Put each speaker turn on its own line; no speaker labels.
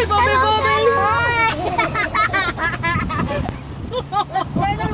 Hi, Bobby
Bobby!